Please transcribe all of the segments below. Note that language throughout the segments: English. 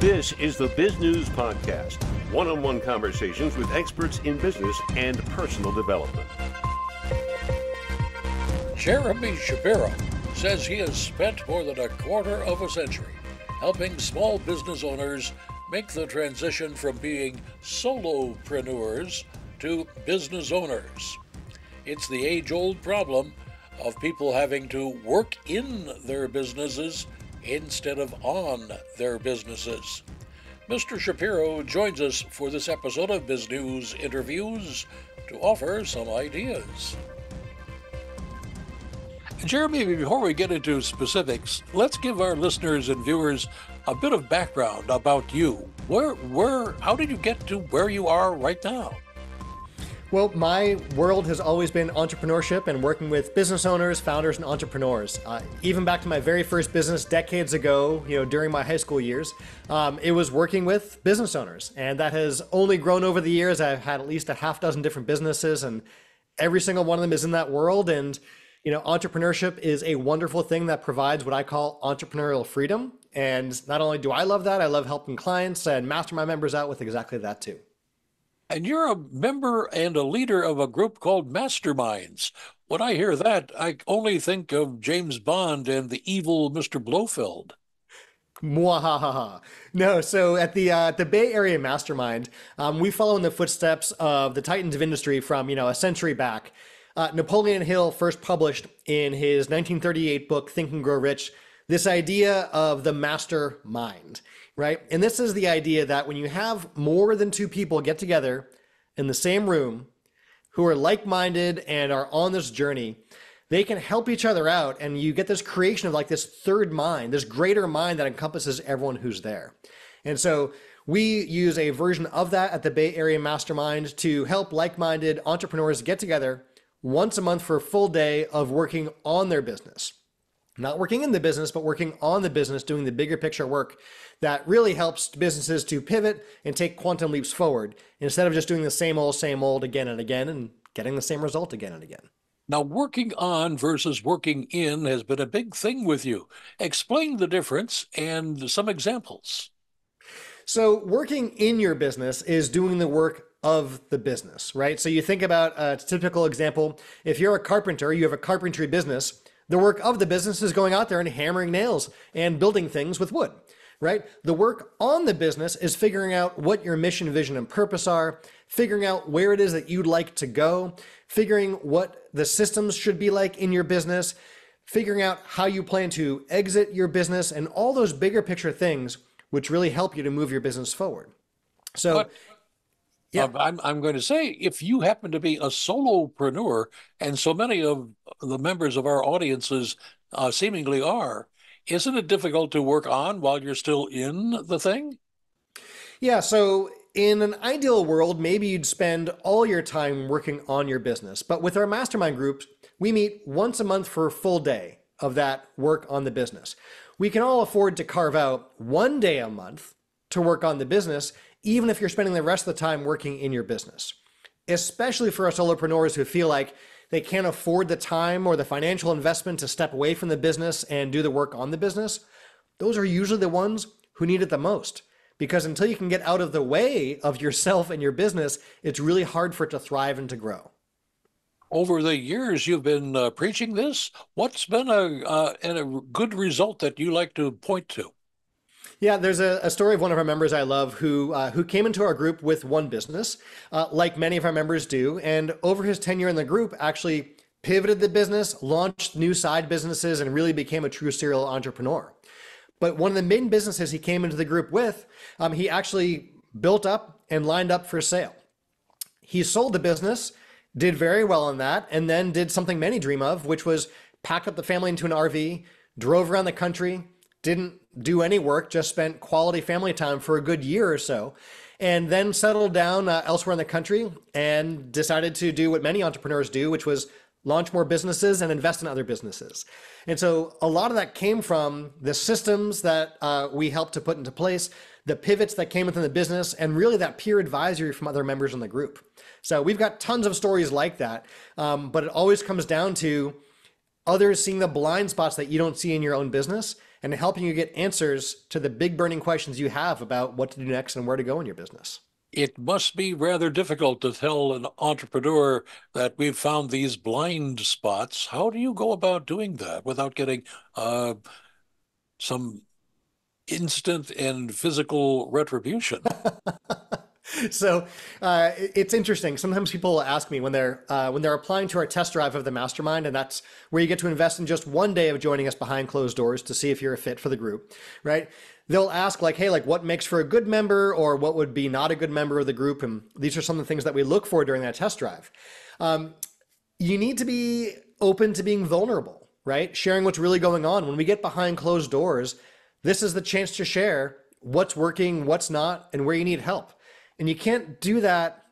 This is the Bizgnus Podcast one on one conversations with experts in business and personal development. Jeremy Shapiro says he has spent more than a quarter of a century helping small business owners make the transition from being solopreneurs to business owners. It's the age old problem of people having to work in their businesses instead of on their businesses. Mr. Shapiro joins us for this episode of Bizgnus Interviews to offer some ideas. Jeremy, before we get into specifics, let's give our listeners and viewers a bit of background about you. Where, where, how did you get to where you are right now? Well, my world has always been entrepreneurship and working with business owners, founders, and entrepreneurs. Uh, even back to my very first business decades ago, you know, during my high school years, um, it was working with business owners, and that has only grown over the years. I've had at least a half dozen different businesses, and every single one of them is in that world. And you know, entrepreneurship is a wonderful thing that provides what I call entrepreneurial freedom. And not only do I love that, I love helping clients and mastermind members out with exactly that too. And you're a member and a leader of a group called Masterminds. When I hear that, I only think of James Bond and the evil Mr. Blofeld. Mwahaha. No, so at the uh, the Bay Area Mastermind, um, we follow in the footsteps of the titans of industry from you know a century back. Uh, Napoleon Hill first published in his 1938 book Think and Grow Rich this idea of the mastermind right? And this is the idea that when you have more than two people get together in the same room who are like minded and are on this journey, they can help each other out. And you get this creation of like this third mind, this greater mind that encompasses everyone who's there. And so we use a version of that at the Bay Area Mastermind to help like minded entrepreneurs get together once a month for a full day of working on their business. Not working in the business, but working on the business, doing the bigger picture work that really helps businesses to pivot and take quantum leaps forward instead of just doing the same old, same old again and again and getting the same result again and again. Now, working on versus working in has been a big thing with you. Explain the difference and some examples. So, working in your business is doing the work of the business, right? So, you think about a typical example. If you're a carpenter, you have a carpentry business, the work of the business is going out there and hammering nails and building things with wood right? The work on the business is figuring out what your mission, vision, and purpose are, figuring out where it is that you'd like to go, figuring what the systems should be like in your business, figuring out how you plan to exit your business, and all those bigger picture things which really help you to move your business forward. So, but, yeah. Uh, I'm, I'm going to say if you happen to be a solopreneur, and so many of the members of our audiences uh, seemingly are, isn't it difficult to work on while you're still in the thing? Yeah. So, in an ideal world, maybe you'd spend all your time working on your business. But with our mastermind groups, we meet once a month for a full day of that work on the business. We can all afford to carve out one day a month to work on the business, even if you're spending the rest of the time working in your business. Especially for us solopreneurs who feel like they can't afford the time or the financial investment to step away from the business and do the work on the business, those are usually the ones who need it the most. Because until you can get out of the way of yourself and your business, it's really hard for it to thrive and to grow. Over the years, you've been uh, preaching this. What's been a, uh, a good result that you like to point to? Yeah, there's a, a, story of one of our members I love who uh, who came into our group with one business, uh, like many of our members do, and over his tenure in the group, actually pivoted the business, launched new side businesses, and really became a true serial entrepreneur. But one of the main businesses he came into the group with, um, he actually built up and lined up for sale. He sold the business, did very well on that, and then did something many dream of, which was packed up the family into an RV, drove around the country, didn't do any work, just spent quality family time for a good year or so, and then settled down uh, elsewhere in the country and decided to do what many entrepreneurs do, which was launch more businesses and invest in other businesses. And so a lot of that came from the systems that uh, we helped to put into place, the pivots that came within the business, and really that peer advisory from other members in the group. So we've got tons of stories like that, um, but it always comes down to others seeing the blind spots that you don't see in your own business and helping you get answers to the big burning questions you have about what to do next and where to go in your business. It must be rather difficult to tell an entrepreneur that we've found these blind spots. How do you go about doing that without getting uh, some instant and physical retribution? so uh, it's interesting. Sometimes people ask me when they're uh, when they're applying to our test drive of the mastermind, and that's where you get to invest in just one day of joining us behind closed doors to see if you're a fit for the group, right? They'll ask like, "Hey, like, what makes for a good member, or what would be not a good member of the group?" And these are some of the things that we look for during that test drive. Um, you need to be open to being vulnerable, right? Sharing what's really going on. When we get behind closed doors, this is the chance to share what's working, what's not, and where you need help and you can't do that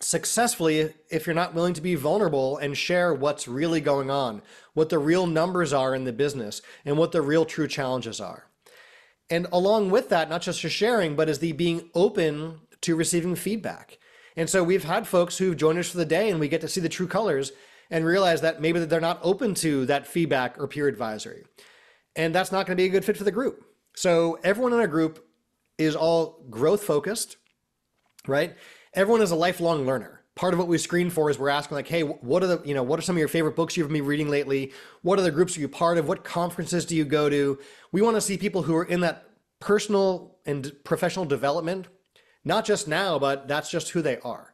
successfully if you're not willing to be vulnerable and share what's really going on, what the real numbers are in the business, and what the real true challenges are. And along with that, not just the sharing, but is the being open to receiving feedback. And so we've had folks who've joined us for the day and we get to see the true colors and realize that maybe they're not open to that feedback or peer advisory. And that's not going to be a good fit for the group. So everyone in our group is all growth focused right? Everyone is a lifelong learner. Part of what we screen for is we're asking like, hey, what are the, you know, what are some of your favorite books you've been reading lately? What other groups are you part of? What conferences do you go to? We want to see people who are in that personal and professional development, not just now, but that's just who they are.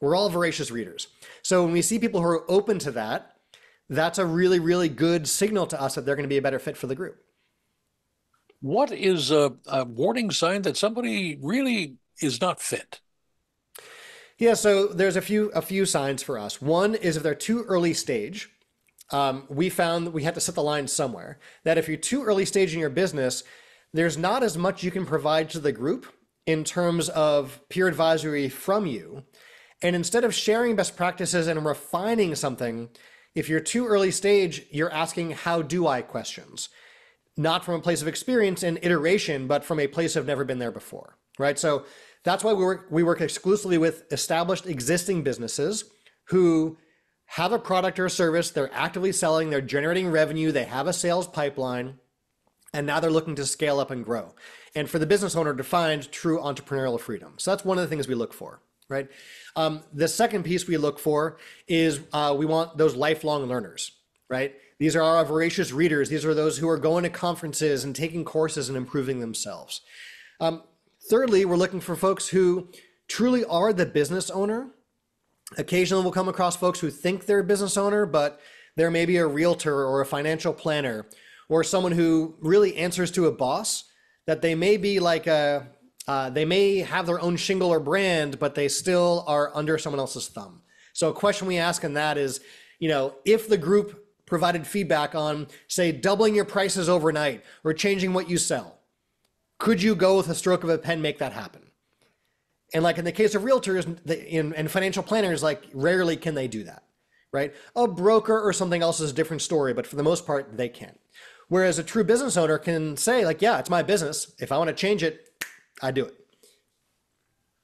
We're all voracious readers. So when we see people who are open to that, that's a really, really good signal to us that they're going to be a better fit for the group. What is a, a warning sign that somebody really is not fit? Yeah, so there's a few a few signs for us. One is if they're too early stage. Um, we found that we had to set the line somewhere. That if you're too early stage in your business, there's not as much you can provide to the group in terms of peer advisory from you. And instead of sharing best practices and refining something, if you're too early stage, you're asking how do I questions, not from a place of experience and iteration, but from a place of never been there before, right? So that's why we work, we work exclusively with established existing businesses who have a product or a service, they're actively selling, they're generating revenue, they have a sales pipeline, and now they're looking to scale up and grow. And for the business owner to find true entrepreneurial freedom. So that's one of the things we look for, right? Um, the second piece we look for is uh, we want those lifelong learners, right? These are our voracious readers. These are those who are going to conferences and taking courses and improving themselves. Um, Thirdly, we're looking for folks who truly are the business owner. Occasionally, we'll come across folks who think they're a business owner, but they're maybe a realtor or a financial planner or someone who really answers to a boss. That they may be like a, uh, they may have their own shingle or brand, but they still are under someone else's thumb. So, a question we ask in that is, you know, if the group provided feedback on, say, doubling your prices overnight or changing what you sell, could you go with a stroke of a pen make that happen? And like in the case of realtors and financial planners, like rarely can they do that, right? A broker or something else is a different story, but for the most part, they can't. Whereas a true business owner can say, like, yeah, it's my business. If I want to change it, I do it.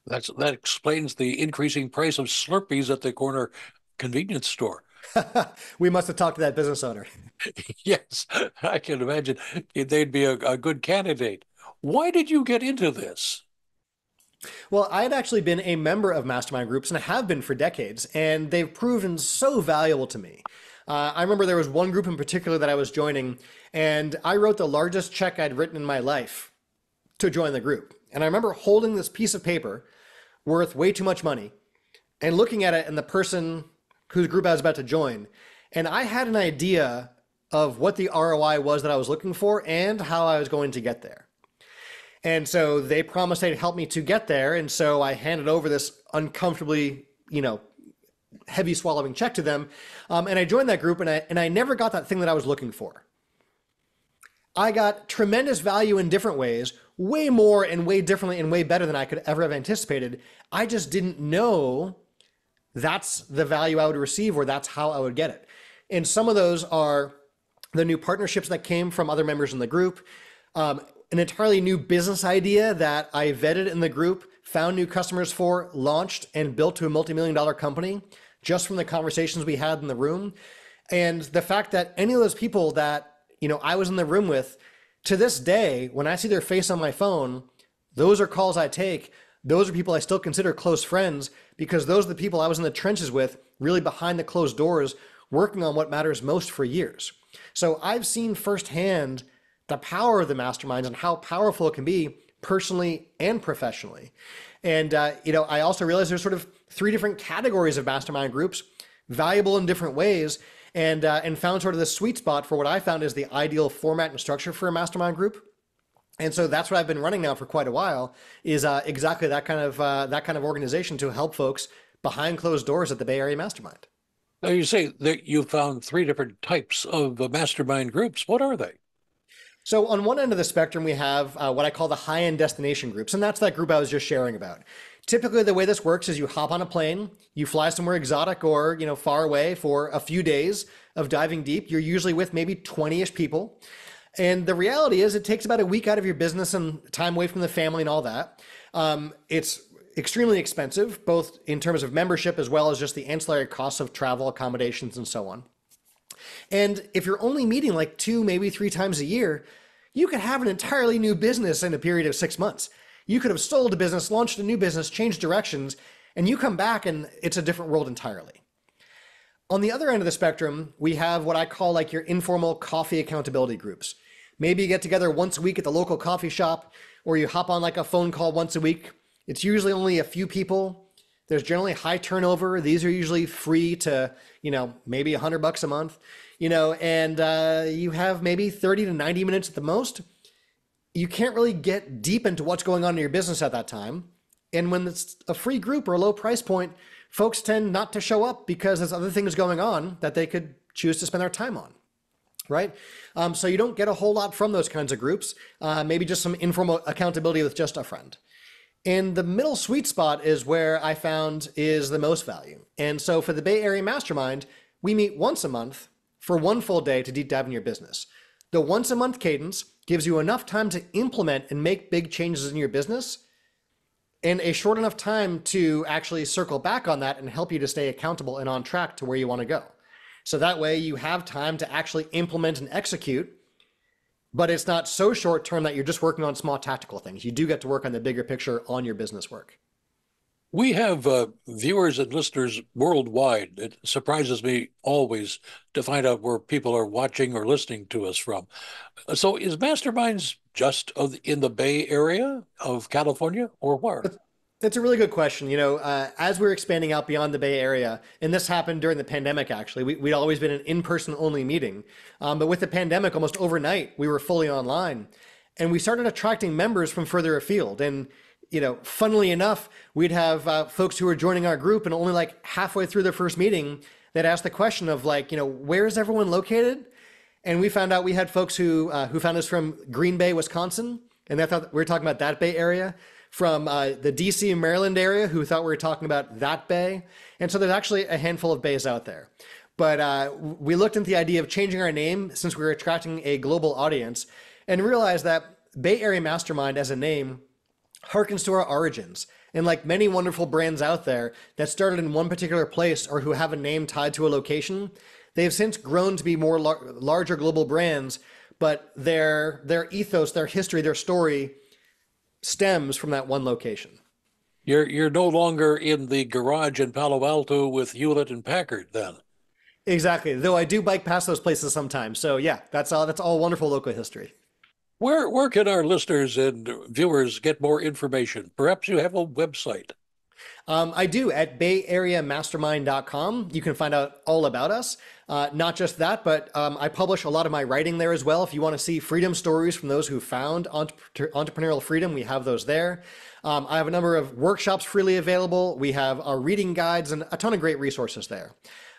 That's that explains the increasing price of Slurpees at the corner convenience store. we must have talked to that business owner. yes, I can imagine they'd be a, a good candidate. Why did you get into this? Well, I had actually been a member of mastermind groups and I have been for decades, and they've proven so valuable to me. Uh, I remember there was one group in particular that I was joining, and I wrote the largest check I'd written in my life to join the group. And I remember holding this piece of paper worth way too much money and looking at it and the person whose group I was about to join. And I had an idea of what the ROI was that I was looking for and how I was going to get there. And so they promised they'd help me to get there. And so I handed over this uncomfortably, you know, heavy swallowing check to them. Um, and I joined that group and I, and I never got that thing that I was looking for. I got tremendous value in different ways, way more and way differently and way better than I could ever have anticipated. I just didn't know that's the value I would receive or that's how I would get it. And some of those are the new partnerships that came from other members in the group. Um, an entirely new business idea that I vetted in the group, found new customers for, launched, and built to a multi-million dollar company just from the conversations we had in the room. And the fact that any of those people that, you know, I was in the room with to this day, when I see their face on my phone, those are calls I take. Those are people I still consider close friends because those are the people I was in the trenches with, really behind the closed doors, working on what matters most for years. So I've seen firsthand the power of the masterminds and how powerful it can be personally and professionally. And uh, you know, I also realized there's sort of three different categories of mastermind groups, valuable in different ways, and uh, and found sort of the sweet spot for what I found is the ideal format and structure for a mastermind group. And so that's what I've been running now for quite a while is uh, exactly that kind of uh, that kind of organization to help folks behind closed doors at the Bay Area Mastermind. Now you say that you found three different types of mastermind groups. What are they? So on one end of the spectrum, we have uh, what I call the high-end destination groups, and that's that group I was just sharing about. Typically, the way this works is you hop on a plane, you fly somewhere exotic or you know far away for a few days of diving deep. You're usually with maybe 20-ish people, and the reality is it takes about a week out of your business and time away from the family and all that. Um, it's extremely expensive, both in terms of membership as well as just the ancillary costs of travel, accommodations, and so on. And if you're only meeting like two, maybe three times a year, you could have an entirely new business in a period of six months. You could have sold a business, launched a new business, changed directions, and you come back and it's a different world entirely. On the other end of the spectrum, we have what I call like your informal coffee accountability groups. Maybe you get together once a week at the local coffee shop, or you hop on like a phone call once a week. It's usually only a few people. There's generally high turnover. These are usually free to, you know, maybe a hundred bucks a month, you know, and uh, you have maybe 30 to 90 minutes at the most. You can't really get deep into what's going on in your business at that time. And when it's a free group or a low price point, folks tend not to show up because there's other things going on that they could choose to spend their time on right? Um, so you don't get a whole lot from those kinds of groups. Uh, maybe just some informal accountability with just a friend. And the middle sweet spot is where I found is the most value. And so for the Bay Area Mastermind, we meet once a month for one full day to deep dive in your business. The once a month cadence gives you enough time to implement and make big changes in your business and a short enough time to actually circle back on that and help you to stay accountable and on track to where you want to go. So that way you have time to actually implement and execute, but it's not so short term that you're just working on small tactical things. You do get to work on the bigger picture on your business work. We have uh, viewers and listeners worldwide. It surprises me always to find out where people are watching or listening to us from. So, is Masterminds just in the Bay Area of California or where? That's a really good question. You know, uh, as we're expanding out beyond the Bay Area, and this happened during the pandemic, actually, we, would always been an in person only meeting. Um, but with the pandemic, almost overnight, we were fully online. And we started attracting members from further afield. And, you know, funnily enough, we'd have uh, folks who were joining our group, and only like halfway through their first meeting, they'd ask the question of, like, you know, where is everyone located? And we found out we had folks who, uh, who found us from Green Bay, Wisconsin. And they thought we were talking about that Bay Area from uh, the DC Maryland area who thought we were talking about that bay. And so there's actually a handful of bays out there. But uh, we looked into the idea of changing our name since we were attracting a global audience and realized that Bay Area Mastermind as a name harkens to our origins. And like many wonderful brands out there that started in one particular place or who have a name tied to a location, they have since grown to be more lar- larger global brands, but their their ethos, their history, their story stems from that one location. You're you're no longer in the garage in Palo Alto with Hewlett and Packard then. Exactly. Though I do bike past those places sometimes. So yeah, that's all that's all wonderful local history. Where where can our listeners and viewers get more information? Perhaps you have a website. Um, I do at bayareamastermind.com. You can find out all about us. Uh, not just that, but um, I publish a lot of my writing there as well. If you want to see freedom stories from those who found entrepreneurial freedom, we have those there. Um, I have a number of workshops freely available. We have our reading guides and a ton of great resources there.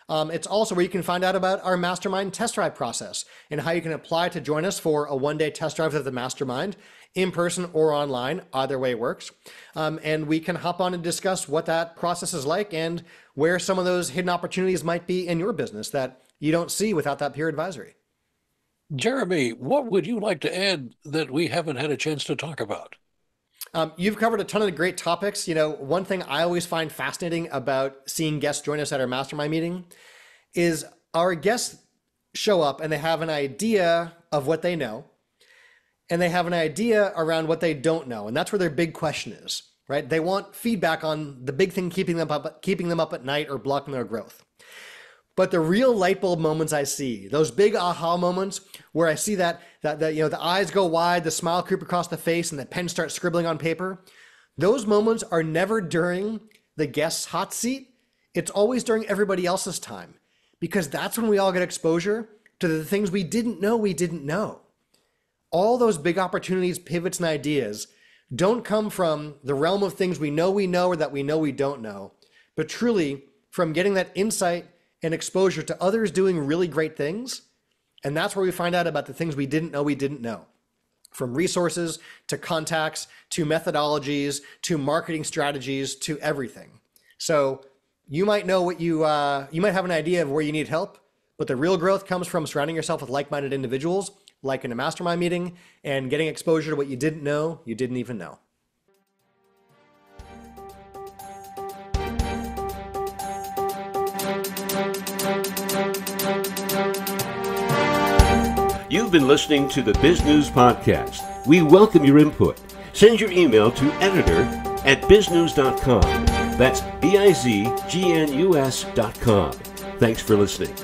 Um, it's also where you can find out about our mastermind test drive process and how you can apply to join us for a one day test drive of the mastermind in person or online. Either way works. Um, and we can hop on and discuss what that process is like and where some of those hidden opportunities might be in your business that you don't see without that peer advisory. Jeremy, what would you like to add that we haven't had a chance to talk about? Um, you've covered a ton of great topics. You know, one thing I always find fascinating about seeing guests join us at our mastermind meeting is our guests show up and they have an idea of what they know. and they have an idea around what they don't know. And that's where their big question is, right? They want feedback on the big thing keeping them up, keeping them up at night or blocking their growth. But the real light bulb moments I see, those big aha moments where I see that, that, that you know, the eyes go wide, the smile creep across the face, and the pen starts scribbling on paper, those moments are never during the guest's hot seat. It's always during everybody else's time because that's when we all get exposure to the things we didn't know we didn't know. All those big opportunities, pivots, and ideas don't come from the realm of things we know we know or that we know we don't know, but truly from getting that insight and exposure to others doing really great things. And that's where we find out about the things we didn't know we didn't know. From resources to contacts to methodologies to marketing strategies to everything. So you might know what you uh, you might have an idea of where you need help, but the real growth comes from surrounding yourself with like-minded individuals, like in a mastermind meeting, and getting exposure to what you didn't know you didn't even know. Been listening to the Bizgnus Podcast. We welcome your input. Send your email to editor at bizgnus.com. That's B I Z G N U S.com. Thanks for listening.